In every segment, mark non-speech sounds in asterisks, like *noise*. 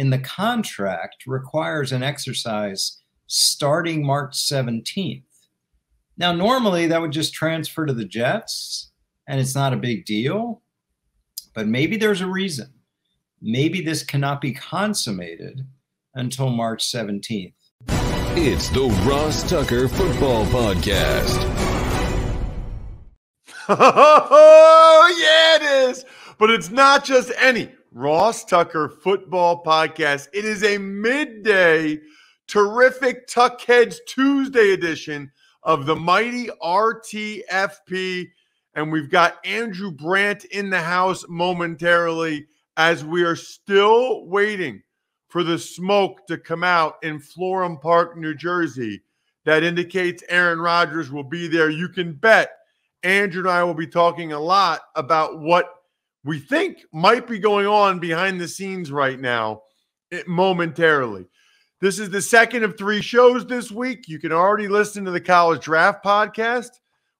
in the contract requires an exercise starting March 17th. Now, normally that would just transfer to the Jets and it's not a big deal, but maybe there's a reason. Maybe this cannot be consummated until March 17th. It's the Ross Tucker Football Podcast. *laughs* Oh, yeah, it is. But it's not just any Ross Tucker football podcast. It is a midday, terrific Tuckheads Tuesday edition of the mighty RTFP. And we've got Andrew Brandt in the house momentarily as we are still waiting for the smoke to come out in Florham Park, New Jersey. That indicates Aaron Rodgers will be there. You can bet Andrew and I will be talking a lot about what we think might be going on behind the scenes right now eh, momentarily. This is the second of three shows this week. You can already listen to the college draft podcast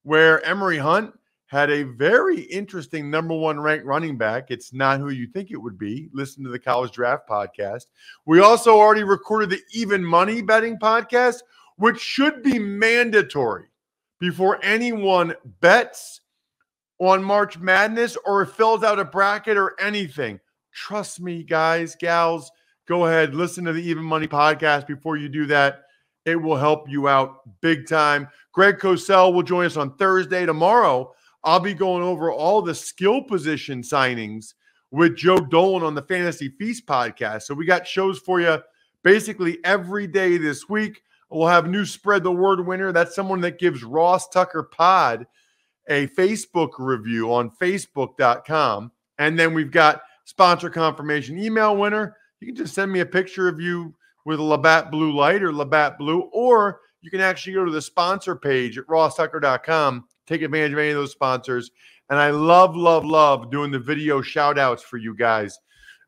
where Emory Hunt had a very interesting number one ranked running back. It's not who you think it would be. Listen to the college draft podcast. We also already recorded the even money betting podcast, which should be mandatory before anyone bets on March Madness or fills out a bracket or anything. Trust me, guys, gals, go ahead, listen to the Even Money podcast before you do that. It will help you out big time. Greg Cosell will join us on Thursday. Tomorrow, I'll be going over all the skill position signings with Joe Dolan on the Fantasy Feast podcast. So we got shows for you basically every day this week. We'll have new spread the word winner. That's someone that gives Ross Tucker Pod a Facebook review on facebook.com. And then we've got sponsor confirmation email winner. You can just send me a picture of you with a Labatt Blue Light or Labatt Blue, or you can actually go to the sponsor page at rosstucker.com, take advantage of any of those sponsors. And I love, love, love doing the video shout outs for you guys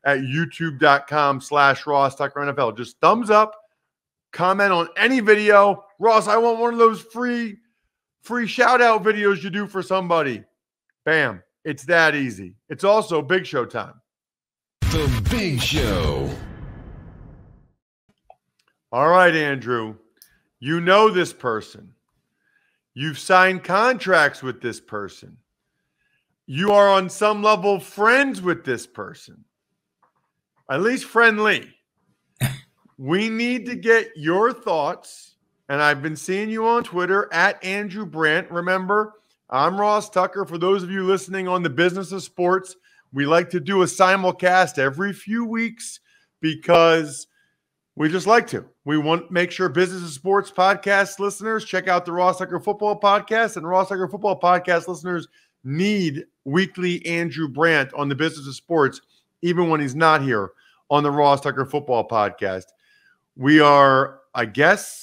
at youtube.com slash Ross Tucker NFL. Just thumbs up, comment on any video. Ross, I want one of those free free shout out videos you do for somebody. Bam. It's that easy. It's also big show time. The Big Show. All right, Andrew. You know this person. You've signed contracts with this person. You are on some level friends with this person, at least friendly. *laughs* we need to get your thoughts. And I've been seeing you on Twitter at Andrew Brandt. Remember, I'm Ross Tucker. For those of you listening on the business of sports, we like to do a simulcast every few weeks because we just like to. We want to make sure business of sports podcast listeners check out the Ross Tucker Football Podcast, and Ross Tucker Football Podcast listeners need weekly Andrew Brandt on the business of sports, even when he's not here on the Ross Tucker Football Podcast. We are, I guess,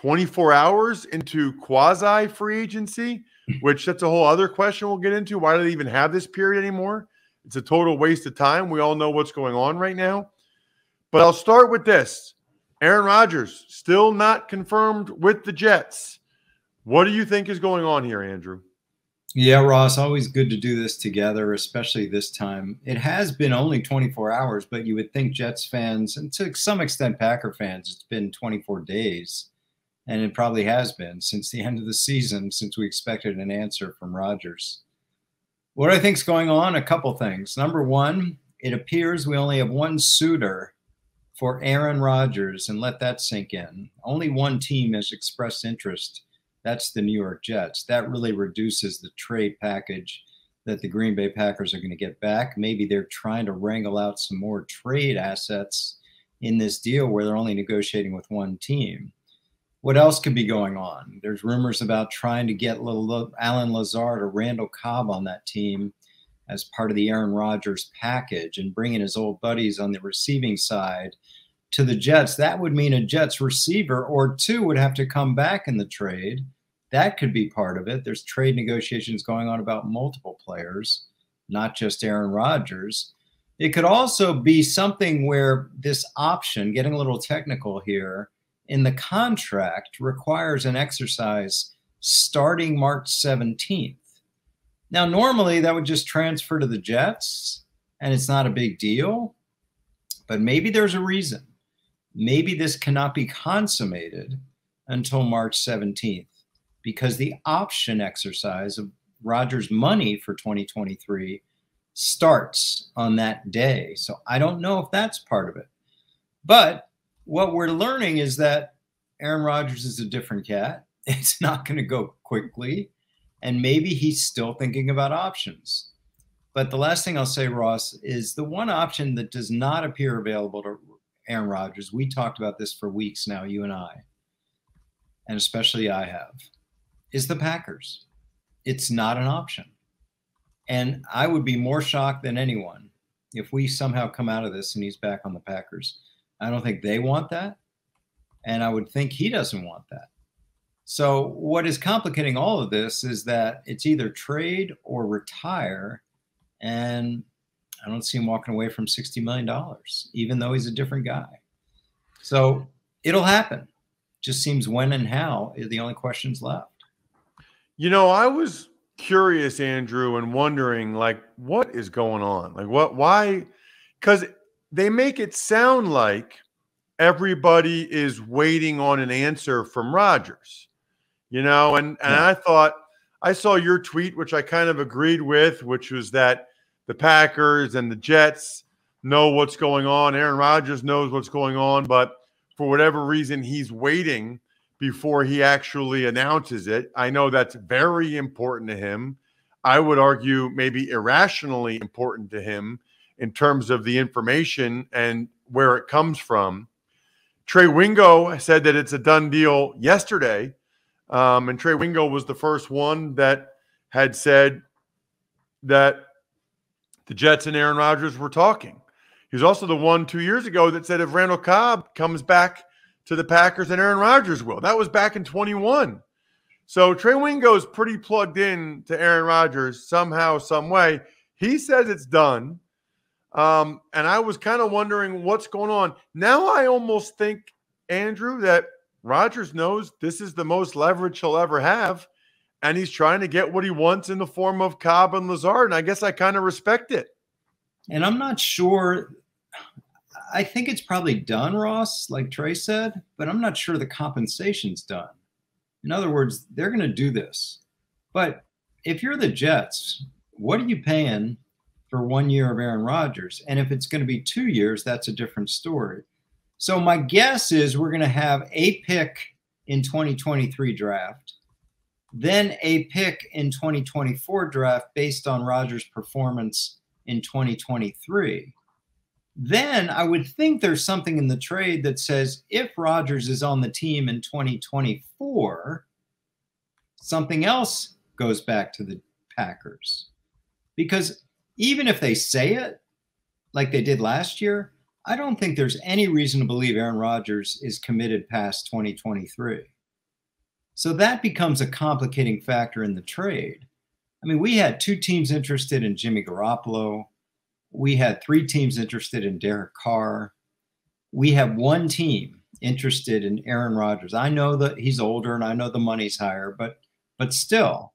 24 hours into quasi free agency, *clears throat* which that's a whole other question we'll get into. Why do they even have this period anymore? It's a total waste of time. We all know what's going on right now. But I'll start with this Aaron Rodgers, still not confirmed with the Jets. What do you think is going on here, Andrew? Yeah, Ross, always good to do this together, especially this time. It has been only 24 hours, but you would think Jets fans, and to some extent Packer fans, it's been 24 days. And it probably has been since the *laughs* end of the season, since we expected an answer from Rodgers. What I think is going on, a couple things. Number one, it appears we only have one suitor for Aaron Rodgers, and let that sink in. Only one team has expressed interest that's the New York Jets. That really reduces the trade package that the Green Bay Packers are going to get back. Maybe they're trying to wrangle out some more trade assets in this deal where they're only negotiating with one team. What else could be going on? There's rumors about trying to get little Allen Lazard or Randall Cobb on that team as part of the Aaron Rodgers package and bringing his old buddies on the receiving side to the Jets, that would mean a Jets receiver or two would have to come back in the trade. That could be part of it. There's trade negotiations going on about multiple players, not just Aaron Rodgers. It could also be something where this option, getting a little technical here, in the contract requires an exercise starting March 17th. Now, normally that would just transfer to the Jets and it's not a big deal. But maybe there's a reason. Maybe this cannot be consummated until March 17th because the option exercise of Rodgers' money for 2023 starts on that day. So I don't know if that's part of it. But what we're learning is that Aaron Rodgers is a different cat. *laughs* It's not going to go quickly. And maybe he's still thinking about options. But the last thing I'll say, Ross, is the one option that does not appear available to Aaron Rodgers. We talked about this for weeks now, you and I, and especially I have, is the Packers. It's not an option. And I would be more shocked than anyone if we somehow come out of this and he's back on the Packers. I don't think they want that. And I would think he doesn't want that. So, what is complicating all of this is that it's either trade or retire. And I don't see him walking away from $60 million, even though he's a different guy. So, it'll happen. Just seems when and how is the only questions left. You know, I was curious, Andrew, and wondering, like, what is going on? Like, what, why? Because they make it sound like everybody is waiting on an answer from Rodgers, you know, and, and yeah. I thought I saw your tweet, which I kind of agreed with, which was that the Packers and the Jets know what's going on. Aaron Rodgers knows what's going on, but for whatever reason, he's waiting before he actually announces it. I know that's very important to him. I would argue maybe irrationally important to him in terms of the information and where it comes from. Trey Wingo said that it's a done deal yesterday. Um, and Trey Wingo was the first one that had said that the Jets and Aaron Rodgers were talking. He was also the one two years ago that said if Randall Cobb comes back to the Packers and Aaron Rodgers will. That was back in 21. So Trey Wingo is pretty plugged in to Aaron Rodgers somehow, some way. He says it's done. Um, and I was kind of wondering what's going on. Now I almost think, Andrew, that Rodgers knows this is the most leverage he'll ever have, and he's trying to get what he wants in the form of Cobb and Lazard. And I guess I kind of respect it. And I'm not sure. I think it's probably done, Ross, like Trey said, but I'm not sure the compensation's done. In other words, they're going to do this. But if you're the Jets, what are you paying for one year of Aaron Rodgers. And if it's going to be two years, that's a different story. So my guess is we're going to have a pick in 2023 draft, then a pick in 2024 draft based on Rodgers' performance in 2023. Then I would think there's something in the trade that says if Rodgers is on the team in 2024, something else goes back to the Packers. Because even if they say it like they did last year, I don't think there's any reason to believe Aaron Rodgers is committed past 2023. So that becomes a complicating factor in the trade. I mean, we had two teams interested in Jimmy Garoppolo. We had three teams interested in Derek Carr. We have one team interested in Aaron Rodgers. I know that he's older and I know the money's higher, but but still,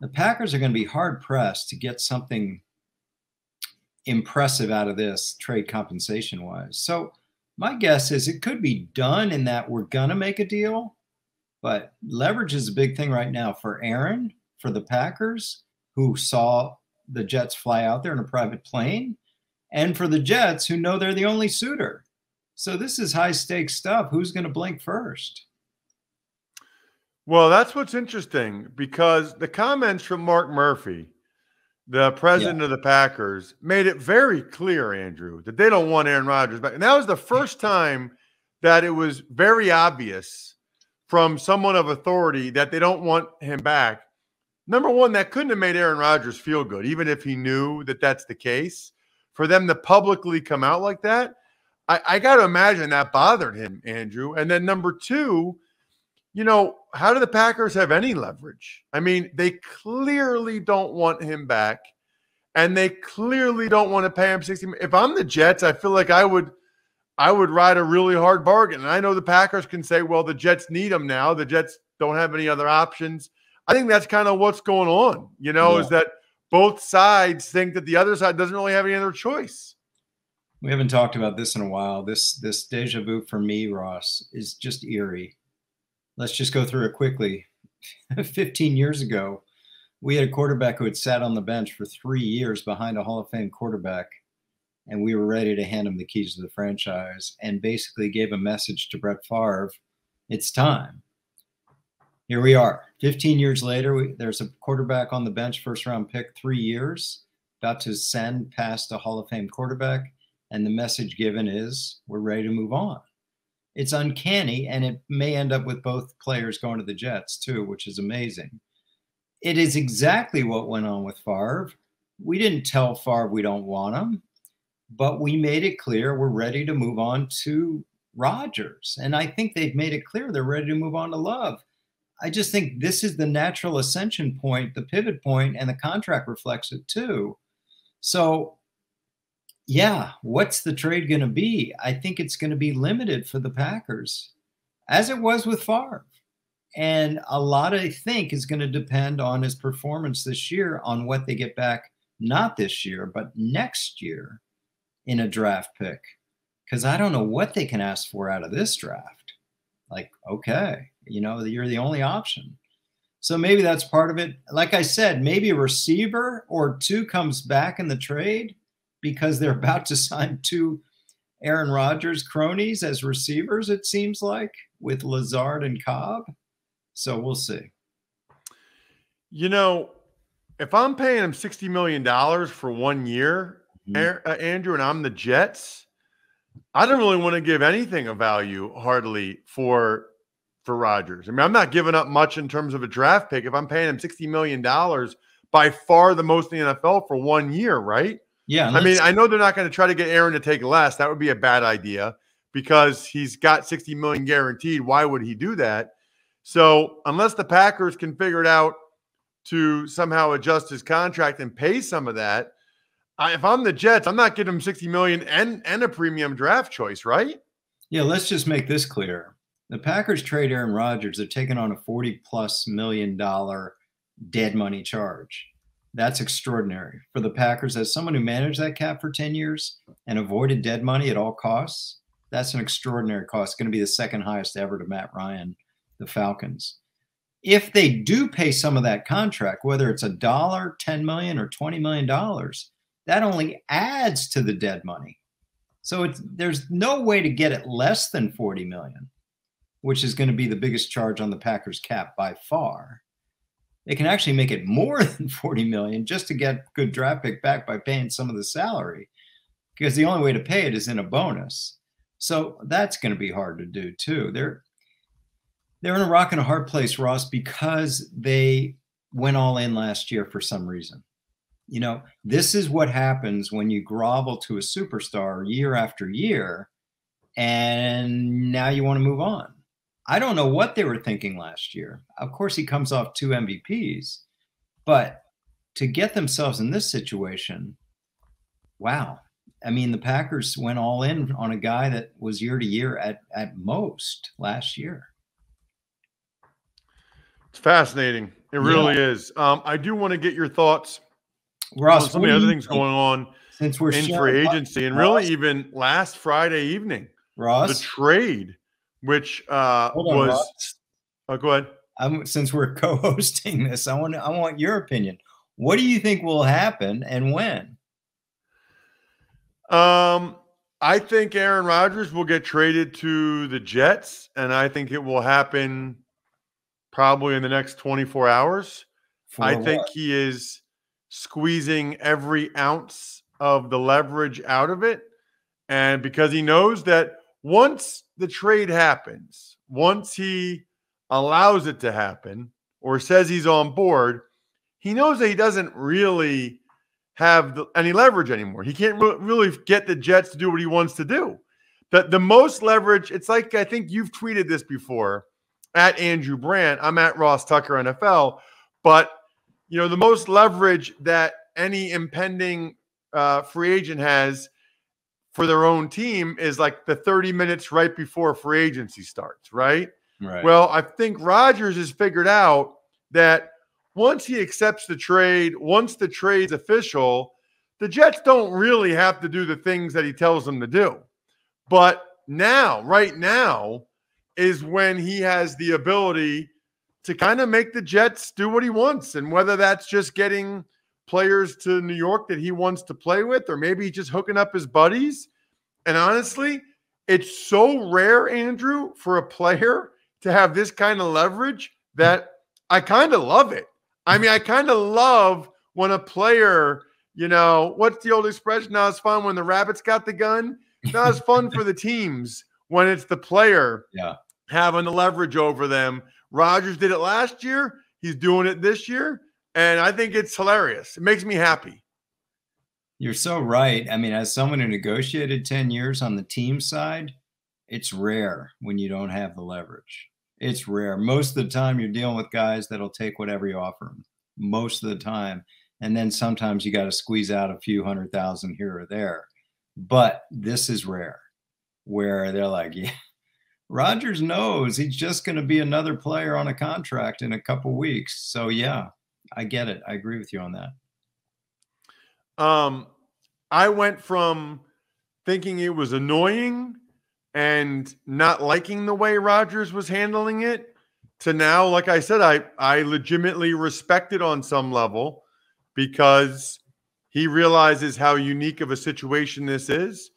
the Packers are going to be hard pressed to get something impressive out of this trade compensation wise. So my guess is it could be done in that we're going to make a deal, but leverage is a big thing right now for Aaron, for the Packers, who saw the Jets fly out there in a private plane, and for the Jets, who know they're the only suitor. So this is high stakes stuff. Who's going to blink first? Well, that's what's interesting because the comments from Mark Murphy the president yeah. of the Packers made it very clear, Andrew, that they don't want Aaron Rodgers back. And that was the first time that it was very obvious from someone of authority that they don't want him back. Number one, that couldn't have made Aaron Rodgers feel good, even if he knew that that's the case. For them to publicly come out like that, I, I got to imagine that bothered him, Andrew. And then number two, you know, how do the Packers have any leverage? I mean, they clearly don't want him back, and they clearly don't want to pay him 60. If I'm the Jets, I feel like I would I would ride a really hard bargain. And I know the Packers can say, well, the Jets need him now. The Jets don't have any other options. I think that's kind of what's going on, you know, yeah. is that both sides think that the other side doesn't really have any other choice. We haven't talked about this in a while. This this deja vu for me, Ross, is just eerie. Let's just go through it quickly. *laughs* 15 years ago, we had a quarterback who had sat on the bench for three years behind a Hall of Fame quarterback, and we were ready to hand him the keys to the franchise and basically gave a message to Brett Favre it's time. Here we are. 15 years later, we, there's a quarterback on the bench, first round pick, three years, about to send past a Hall of Fame quarterback. And the message given is we're ready to move on. It's uncanny, and it may end up with both players going to the Jets too, which is amazing. It is exactly what went on with Favre. We didn't tell Favre we don't want him, but we made it clear we're ready to move on to Rodgers. And I think they've made it clear they're ready to move on to Love. I just think this is the natural ascension point, the pivot point, and the contract reflects it too. So, yeah, what's the trade going to be? I think it's going to be limited for the Packers, as it was with Favre. And a lot, I think, is going to depend on his performance this year on what they get back, not this year, but next year in a draft pick. Because I don't know what they can ask for out of this draft. Like, okay, you know, you're the only option. So maybe that's part of it. Like I said, maybe a receiver or two comes back in the trade because they're about to sign two Aaron Rodgers cronies as receivers, it seems like, with Lazard and Cobb. So we'll see. You know, if I'm paying him $60 million for one year, mm-hmm. Andrew, and I'm the Jets, I don't really want to give anything of value hardly for for Rodgers. I mean, I'm not giving up much in terms of a draft pick if I'm paying him $60 million, by far the most in the NFL for one year, right? Yeah. I mean, I know they're not going to try to get Aaron to take less. That would be a bad idea because he's got 60 million guaranteed. Why would he do that? So, unless the Packers can figure it out to somehow adjust his contract and pay some of that, I, if I'm the Jets, I'm not giving him 60 million and and a premium draft choice, right? Yeah, let's just make this clear. The Packers trade Aaron Rodgers, they're taking on a 40 plus million dollar dead money charge. That's extraordinary for the Packers. As someone who managed that cap for 10 years and avoided dead money at all costs, that's an extraordinary cost. It's going to be the second highest ever to Matt Ryan, the Falcons. If they do pay some of that contract, whether it's a dollar, 10 million, or 20 million dollars, that only adds to the dead money. So there's no way to get it less than 40 million which is going to be the biggest charge on the Packers cap by far. They can actually make it more *laughs* than 40 million just to get good draft pick back by paying some of the salary because the only way to pay it is in a bonus. So that's going to be hard to do too. They're they're in a rock and a hard place, Ross, because they went all in last year for some reason. You know, this is what happens when you grovel to a superstar year after year, and now you want to move on. I don't know what they were thinking last year. Of course, he comes off two MVPs, but to get themselves in this situation, wow. I mean, the Packers went all in on a guy that was year to year at, at most last year. It's fascinating. It really yeah. is. Um, I do want to get your thoughts Ross, on some of the other things going on since we're in free agency, and really even last Friday evening, Ross, the trade which uh, on, was. Oh, go ahead. I'm, since we're *laughs* co-hosting this, I want I want your opinion. What do you think will happen and when? Um, I think Aaron Rodgers will get traded to the Jets, and I think it will happen probably in the next 24 hours. For I what? think he is squeezing every ounce of the leverage out of it. And because he knows that once the trade happens, once he allows it to happen or says he's on board, he knows that he doesn't really have the, any leverage anymore. He can't re- really get the Jets to do what he wants to do. The, the most leverage, it's like I think you've tweeted this before at Andrew Brandt. I'm at Ross Tucker NFL. But, you know, the most leverage that any impending uh, free agent has for their own team is like the 30 minutes right before free agency starts, right? Right. Well, I think Rodgers has figured out that once he accepts the trade, once the trade's official, the Jets don't really have to do the things that he tells them to do. But now, right now, is when he has the ability to kind of make the Jets do what he wants. And whether that's just getting players to New York that he wants to play with, or maybe he's just hooking up his buddies. And honestly, it's so rare, Andrew, for a player to have this kind of leverage that I kind of love it. I mean, I kind of love when a player, you know, what's the old expression? Not as fun when the rabbits got the gun. Not as fun for the *laughs* teams when it's the player Yeah. having the leverage over them. Rodgers did it last year. He's doing it this year. And I think it's hilarious. It makes me happy. You're so right. I mean, as someone who negotiated 10 years on the team side, it's rare when you don't have the leverage. It's rare. Most of the time, you're dealing with guys that'll take whatever you offer them, most of the time. And then sometimes you got to squeeze out a few hundred thousand here or there. But this is rare where they're like, yeah, Rodgers knows he's just going to be another player on a contract in a couple weeks. So, yeah, I get it. I agree with you on that. Um, I went from thinking it was annoying and not liking the way Rodgers was handling it to now, like I said, I I legitimately respect it on some level because he realizes how unique of a situation this is,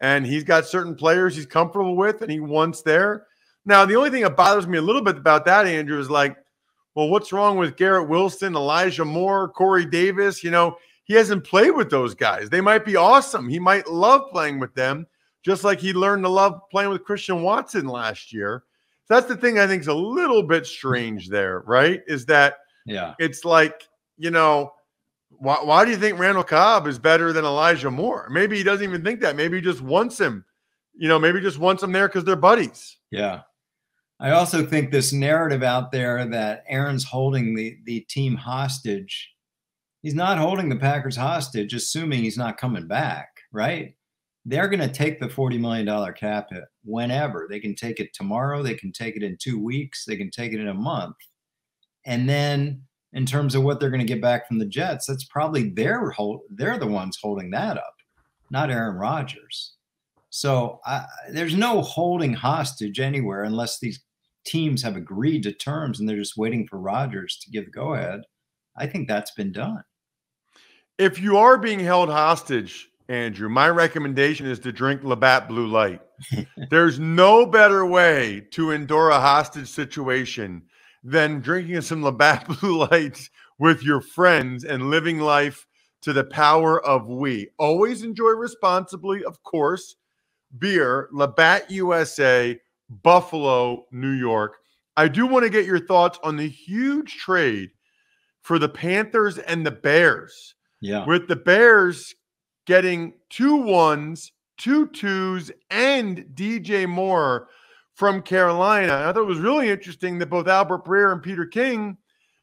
and he's got certain players he's comfortable with, and he wants there. Now, the only thing that bothers me a little bit about that, Andrew, is like, well, what's wrong with Garrett Wilson, Elijah Moore, Corey Davis? You know, he hasn't played with those guys. They might be awesome. He might love playing with them, just like he learned to love playing with Christian Watson last year. That's the thing I think is a little bit strange there, right? Is that Yeah. it's like, you know, why, why do you think Randall Cobb is better than Elijah Moore? Maybe he doesn't even think that. Maybe he just wants him, you know, maybe he just wants him there because they're buddies. Yeah. I also think this narrative out there that Aaron's holding the, the team hostage, he's not holding the Packers hostage, assuming he's not coming back, right? They're going to take the $40 million cap hit whenever. They can take it tomorrow. They can take it in two weeks. They can take it in a month. And then in terms of what they're going to get back from the Jets, that's probably their hold, they're the ones holding that up, not Aaron Rodgers. So I, there's no holding hostage anywhere unless these teams have agreed to terms and they're just waiting for Rodgers to give the go ahead. I think that's been done. If you are being held hostage, Andrew, my recommendation is to drink Labatt Blue Light. *laughs* There's no better way to endure a hostage situation than drinking some Labatt *laughs* Blue Light with your friends and living life to the power of we. Always enjoy responsibly, of course. Beer, Labatt USA, Buffalo, New York. I do want to get your thoughts on the huge trade for the Panthers and the Bears Yeah. with the Bears getting two ones, two twos, and DJ Moore from Carolina. I thought it was really interesting that both Albert Breer and Peter King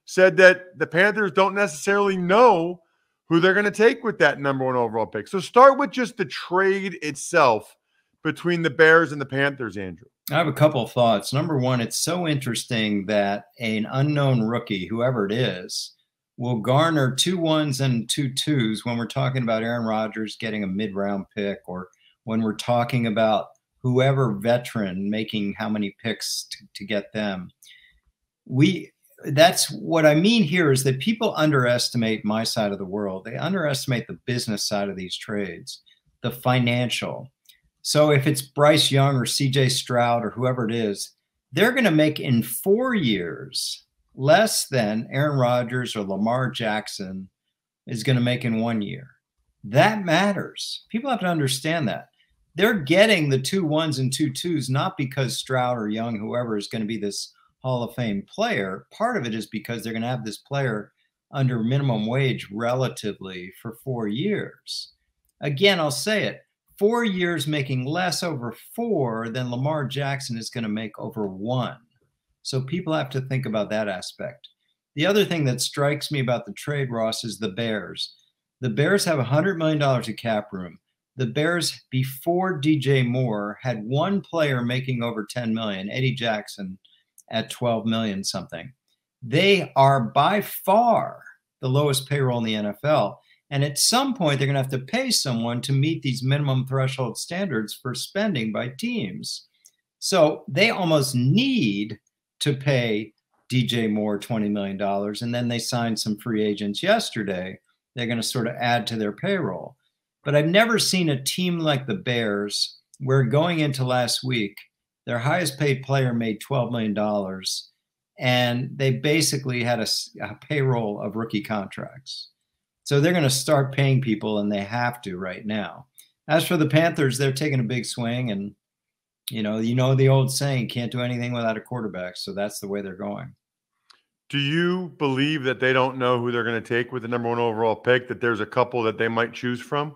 said that the Panthers don't necessarily know who they're going to take with that number one overall pick. So start with just the trade itself between the Bears and the Panthers, Andrew. I have a couple of thoughts. Number one, it's so interesting that an unknown rookie, whoever it is, will garner two ones and two twos when we're talking about Aaron Rodgers getting a mid round pick or when we're talking about whoever veteran making how many picks to, to get them. We that's what I mean here is that people underestimate my side of the world. They underestimate the business side of these trades, the financial. So if it's Bryce Young or CJ Stroud or whoever it is, they're going to make in four years less than Aaron Rodgers or Lamar Jackson is going to make in one year. That matters. People have to understand that. They're getting the two ones and two twos not because Stroud or Young, whoever is going to be this Hall of Fame player. Part of it is because they're going to have this player under minimum wage relatively for four years. Again, I'll say it four years making less over four than Lamar Jackson is going to make over one. So people have to think about that aspect. The other thing that strikes me about the trade, Ross, is the Bears. The Bears have $100 million of cap room. The Bears, before DJ Moore, had one player making over 10 million, Eddie Jackson at 12 million something. They are by far the lowest payroll in the NFL. And at some point, they're going to have to pay someone to meet these minimum threshold standards for spending by teams. So they almost need to pay DJ Moore $20 million. And then they signed some free agents yesterday. They're going to sort of add to their payroll. But I've never seen a team like the Bears where going into last week, their highest paid player made $12 million. And they basically had a, a payroll of rookie contracts. So they're going to start paying people, and they have to right now. As for the Panthers, they're taking a big swing, and you know, you know the old saying, "Can't do anything without a quarterback." So that's the way they're going. Do you believe that they don't know who they're going to take with the number one overall pick? That there's a couple that they might choose from?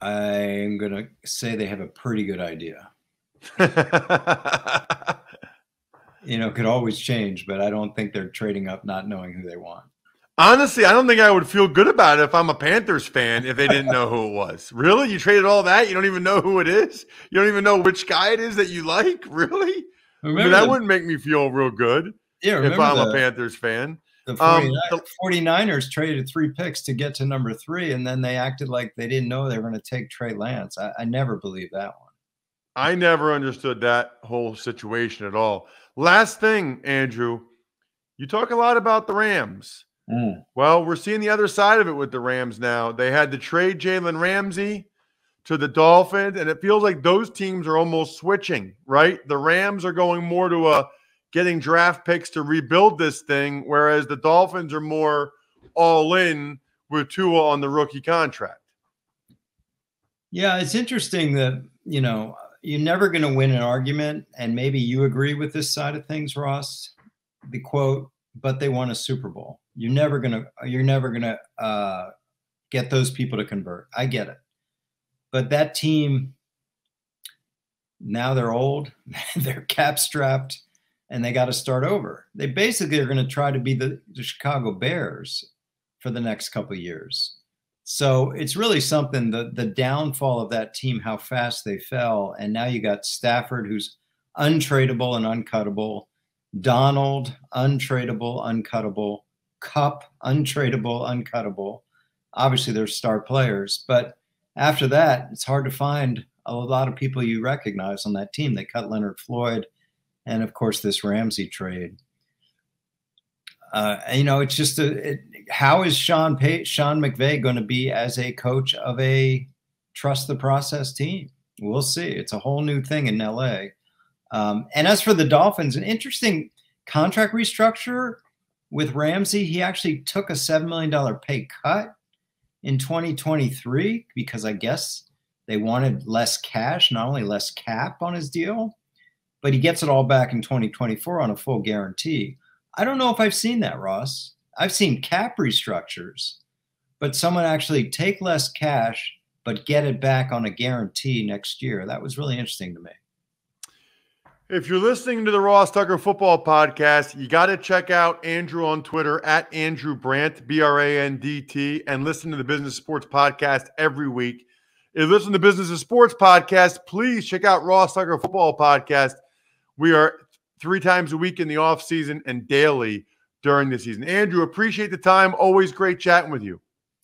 I'm going to say they have a pretty good idea. *laughs* you know, could always change, but I don't think they're trading up not knowing who they want. Honestly, I don't think I would feel good about it if I'm a Panthers fan if they didn't know who it was. *laughs* Really? You traded all that? You don't even know who it is? You don't even know which guy it is that you like? *laughs* Really? Remember I mean, that the, wouldn't make me feel real good yeah, if I'm the, a Panthers fan. The 49, um, the 49ers traded three picks to get to number three, and then they acted like they didn't know they were going to take Trey Lance. I, I never believed that one. I never understood that whole situation at all. Last thing, Andrew, you talk a lot about the Rams. Mm. Well, we're seeing the other side of it with the Rams now. They had to trade Jalen Ramsey to the Dolphins, and it feels like those teams are almost switching, right? The Rams are going more to a getting draft picks to rebuild this thing, whereas the Dolphins are more all in with Tua on the rookie contract. Yeah, it's interesting that, you know, you're never going to win an argument, and maybe you agree with this side of things, Ross. The quote, but they won a Super Bowl. You're never gonna, you're never gonna uh, get those people to convert. I get it, but that team now they're old, *laughs* they're cap strapped, and they got to start over. They basically are going to try to be the, the Chicago Bears for the next couple years. So it's really something the the downfall of that team, how fast they fell, and now you got Stafford, who's untradeable and uncuttable, Donald, untradeable, uncuttable, Kupp, untradeable, uncuttable. Obviously, they're star players, but after that, it's hard to find a lot of people you recognize on that team. They cut Leonard Floyd and of course this Ramsey trade. Uh, you know, it's just a it, how is Sean Pay- Sean McVay going to be as a coach of a trust the process team? We'll see. It's a whole new thing in LA. Um, and as for the Dolphins, an interesting contract restructure with Ramsey. He actually took a seven million dollar pay cut in 2023 because I guess they wanted less cash, not only less cap on his deal, but he gets it all back in 2024 on a full guarantee. I don't know if I've seen that, Ross. I've seen cap restructures, but someone actually take less cash but get it back on a guarantee next year. That was really interesting to me. If you're listening to the Ross Tucker Football Podcast, you got to check out Andrew on Twitter at Andrew Brandt, B R A N D T, and listen to the Business Sports Podcast every week. If you listen to the Business of Sports Podcast, please check out Ross Tucker Football Podcast. We are three times a week in the off season and daily during the season. Andrew, appreciate the time. Always great chatting with you.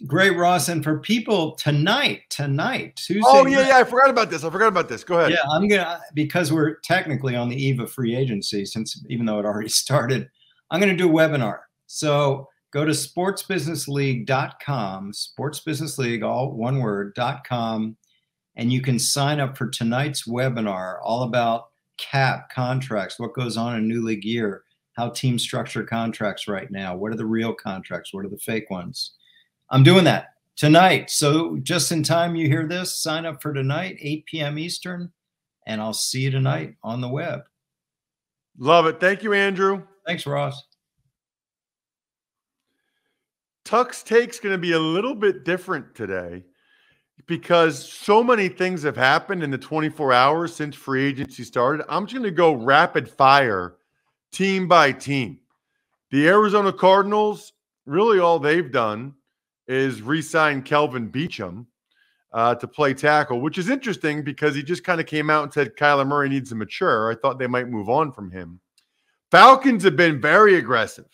Great, Ross. And for people tonight, tonight, Tuesday. Oh yeah, night, yeah. I forgot about this. I forgot about this. Go ahead. Yeah, I'm gonna because we're technically on the eve of free agency, since even though it already *laughs* started, I'm gonna do a webinar. So go to sportsbusinessleague.com, sportsbusinessleague, all one word, .com, and you can sign up for tonight's webinar all about cap contracts, what goes on in new league year, how teams structure contracts right now, what are the real contracts, what are the fake ones. I'm doing that tonight. So just in time you hear this, sign up for tonight, 8 p.m. Eastern, and I'll see you tonight on the web. Love it. Thank you, Andrew. Thanks, Ross. Tuck's take's going to be a little bit different today because so many things have happened in the 24 hours since free agency started. I'm just going to go rapid fire, team by team. The Arizona Cardinals, really all they've done is re sign Kelvin Beachum uh, to play tackle, which is interesting because he just kind of came out and said Kyler Murray needs to mature. I thought they might move on from him. Falcons have been very aggressive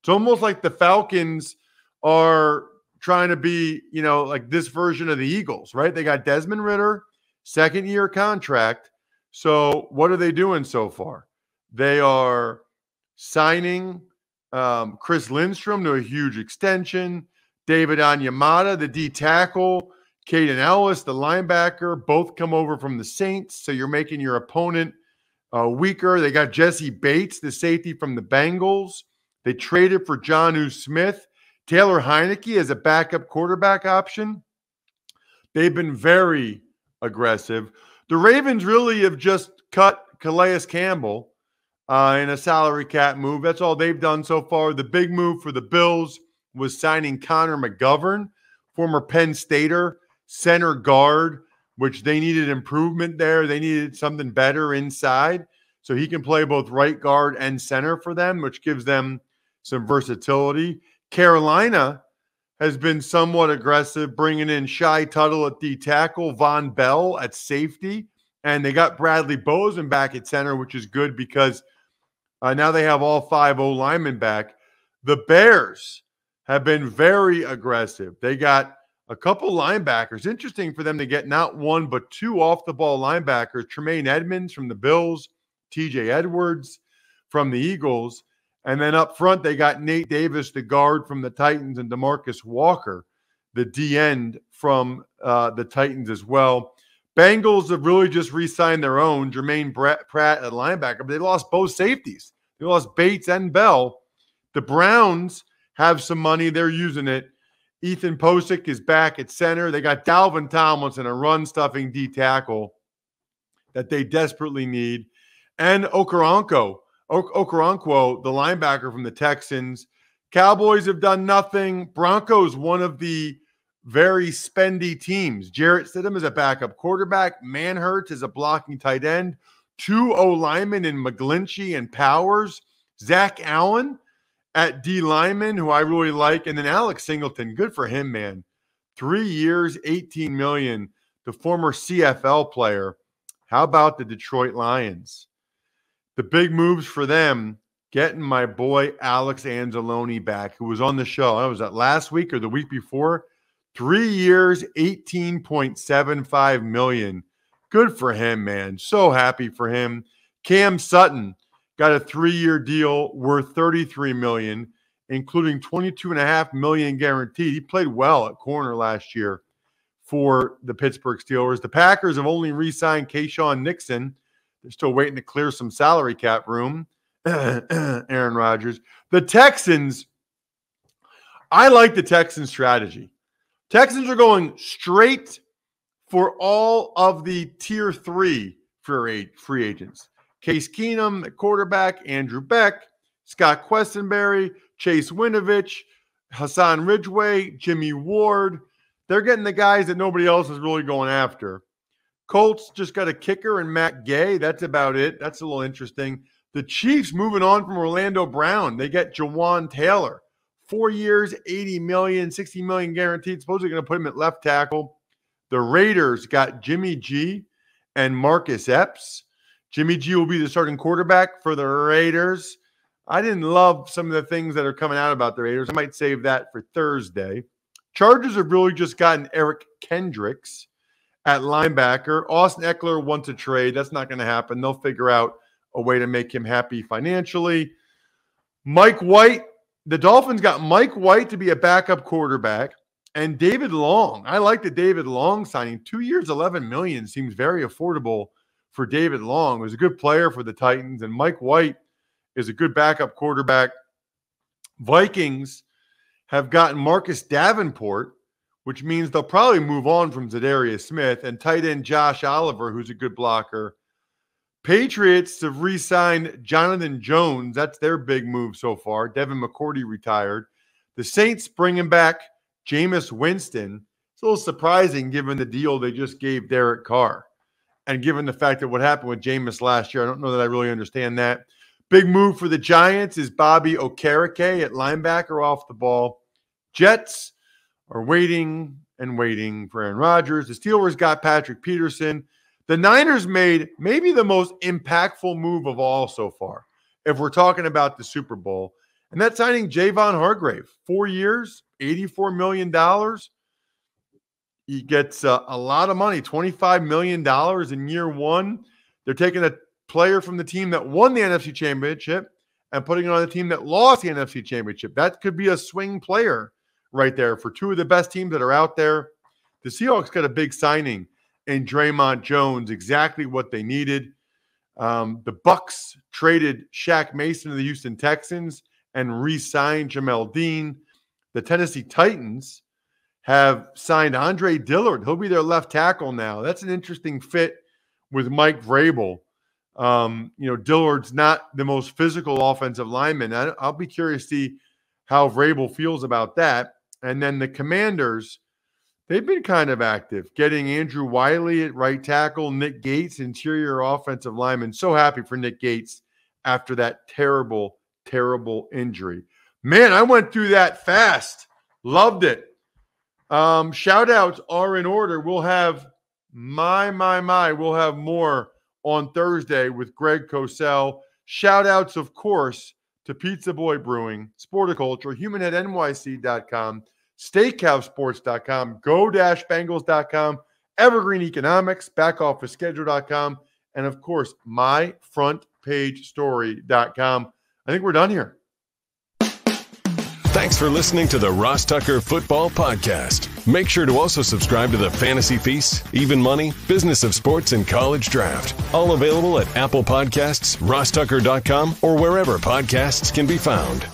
It's almost like the Falcons are trying to be, you know, like this version of the Eagles, right? They got Desmond Ridder, second year contract. So what are they doing so far? They are signing um, Chris Lindstrom to a huge extension. David Onyemata, the D tackle, Kaden Elliss, the linebacker, both come over from the Saints. So you're making your opponent uh, weaker. They got Jessie Bates, the safety from the Bengals. They traded for Jonnu Smith. Taylor Heinicke as a backup quarterback option. They've been very aggressive. The Ravens really have just cut Calais Campbell uh, in a salary cap move. That's all they've done so far. The big move for the Bills was signing Connor McGovern, former Penn Stater, center guard, which they needed improvement there. They needed something better inside. So he can play both right guard and center for them, which gives them some versatility. Carolina has been somewhat aggressive, bringing in Shy Tuttle at the tackle, Vonn Bell at safety, and they got Bradley Bozeman back at center, which is good because uh, now they have all five O linemen back. The Bears have been very aggressive. They got a couple linebackers. Interesting for them to get not one, but two off the ball linebackers Tremaine Edmunds from the Bills, TJ Edwards from the Eagles. And then up front, they got Nate Davis, the guard from the Titans, and Demarcus Walker, the D end from uh, the Titans as well. Bengals have really just re signed their own, Jermaine Pratt at linebacker, but they lost both safeties. They lost Bates and Bell. The Browns have some money, they're using it. Ethan Pocic is back at center. They got Dalvin Tomlinson, a run stuffing D tackle that they desperately need. And Okoronkwo, Okoronkwo, the linebacker from the Texans. Cowboys have done nothing. Broncos, one of the very spendy teams. Jarrett Stidham is a backup quarterback. Manhertz is a blocking tight end. Two O linemen in McGlinchey and Powers. Zach Allen at D lineman, who I really like, and then Alex Singleton. Good for him, man. Three years, 18 million. The former CFL player. How about the Detroit Lions? The big moves for them getting my boy Alex Anzalone back, who was on the show. I was at last week or the week before. Three years, 18.75 million. Good for him, man. So happy for him. Cam Sutton got a three-year deal worth 33 million, including 22 and a half million guaranteed. He played well at corner last year for the Pittsburgh Steelers. The Packers have only re-signed Keisean Nixon. They're still waiting to clear some salary cap room. *clears throat* Aaron Rodgers. The Texans, I like the Texans strategy. Texans are going straight for all of the tier three free agents. Case Keenum, quarterback, Andrew Beck, Scott Quessenberry, Chase Winovich, Hassan Ridgeway, Jimmy Ward. They're getting the guys that nobody else is really going after. Colts just got a kicker and Matt Gay. That's about it. That's a little interesting. The Chiefs moving on from Orlando Brown. They get Jawaan Taylor. Four years, 80 million, 60 million guaranteed. Supposedly going to put him at left tackle. The Raiders got Jimmy G and Marcus Epps. Jimmy G will be the starting quarterback for the Raiders. I didn't love some of the things that are coming out about the Raiders. I might save that for Thursday. Chargers have really just gotten Eric Kendricks at linebacker. Austin Ekeler wants a trade. That's not going to happen. They'll figure out a way to make him happy financially. Mike White, the Dolphins got Mike White to be a backup quarterback and David Long. I like the David Long signing. Two years, 11 million seems very affordable for David Long, who's a good player for the Titans, and Mike White is a good backup quarterback. Vikings have gotten Marcus Davenport, which means they'll probably move on from Za'Darius Smith and tight end Josh Oliver, who's a good blocker. Patriots have re-signed Jonathan Jones. That's their big move so far. Devin McCourty retired. The Saints bringing back Jameis Winston. It's a little surprising given the deal they just gave Derek Carr. And given the fact that what happened with Jameis last year, I don't know that I really understand that. Big move for the Giants is Bobby Okereke at linebacker off the ball. Jets are waiting and waiting for Aaron Rodgers. The Steelers got Patrick Peterson. The Niners made maybe the most impactful move of all so far, if we're talking about the Super Bowl, And that's signing Javon Hargrave, four years, $84 million. He gets uh, a lot of money, $25 million in year one. They're taking a player from the team that won the NFC championship and putting it on the team that lost the NFC championship. That could be a swing player right there for two of the best teams that are out there. The Seahawks got a big signing in Dre'Mont Jones, exactly what they needed. Um, the Bucs traded Shaq Mason to the Houston Texans and re-signed Jamel Dean. The Tennessee Titans have signed Andre Dillard. He'll be their left tackle now. That's an interesting fit with Mike Vrabel. Um, you know, Dillard's not the most physical offensive lineman. I, will be curious to see how Vrabel feels about that. And then the Commanders, they've been kind of active, getting Andrew Wylie at right tackle, Nick Gates, interior offensive lineman. So happy for Nick Gates after that terrible, terrible injury. Man, I went through that fast. Loved it. Um, shout outs are in order. We'll have my, my, my, we'll have more on Thursday with Greg Cosell. Shout outs, of course, to Pizza Boy Brewing, Sporticulture, HumanHeadNYC.com, SteakhouseSports.com, Go-Bengals.com, Evergreen Economics, BackOfficeSchedule.com, and of course, MyFrontPageStory.com. I think we're done here. Thanks for listening to the Ross Tucker Football Podcast. Make sure to also subscribe to the Fantasy Feast, Even Money, Business of Sports, and College Draft. All available at Apple Podcasts, rosstucker.com, or wherever podcasts can be found.